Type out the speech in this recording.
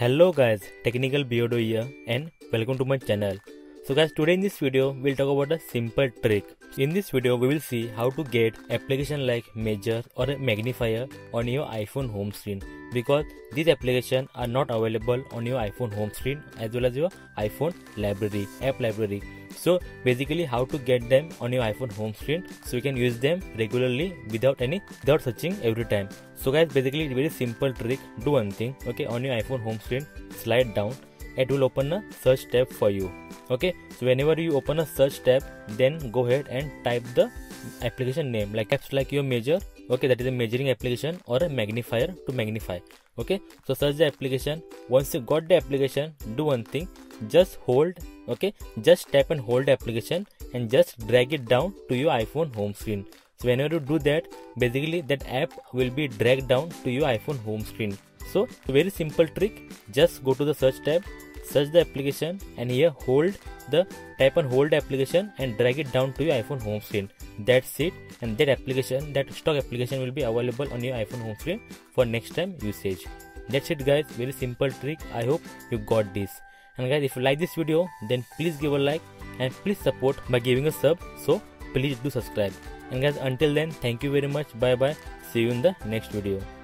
Hello guys, Technical Beardo here and welcome to my channel. So guys, today in this video, we'll talk about a simple trick. In this video, we will see how to get application like Measure or a magnifier on your iPhone home screen because these applications are not available on your iPhone home screen as well as your iPhone library, app library. So basically how to get them on your iPhone home screen so you can use them regularly without any without searching every time. So guys basically very simple trick do one thing okay on your iPhone home screen slide down it will open a search tab for you. Okay? So whenever you open a search tab then go ahead and type the application name. Like apps like your Measure okay? That is a measuring application or a magnifier to magnify. Okay? So search the application. Once you got the application do one thing. Just hold. Okay? Just tap and hold the application and just drag it down to your iphone home screen. So whenever you do that basically that app will be dragged down to your iphone home screen so very simple trick. Just go to the search tab search the application and here hold the tap and hold application and drag it down to your iphone home screen. That's it. And that application that stock application will be available on your iphone home screen for next time usage. That's it guys. Very simple trick. I hope you got this. And guys if you like this video then please give a like and please support by giving a sub. So please do subscribe. And guys until then thank you very much. Bye bye see you in the next video